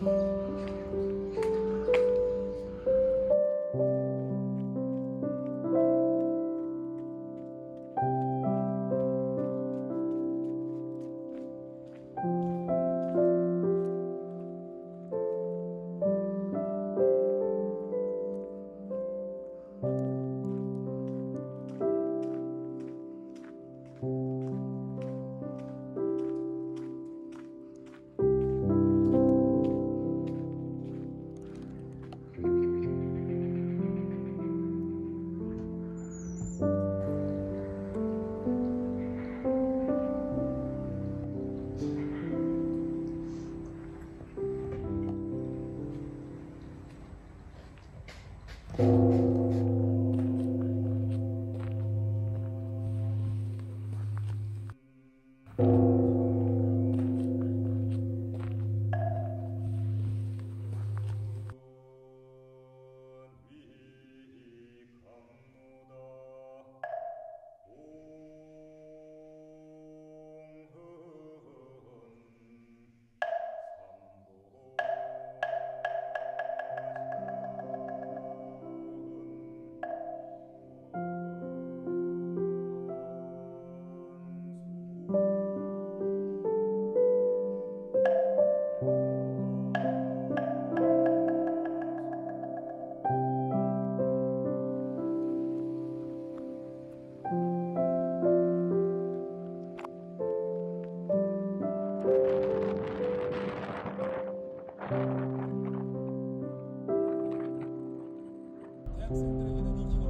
Música 人に行きます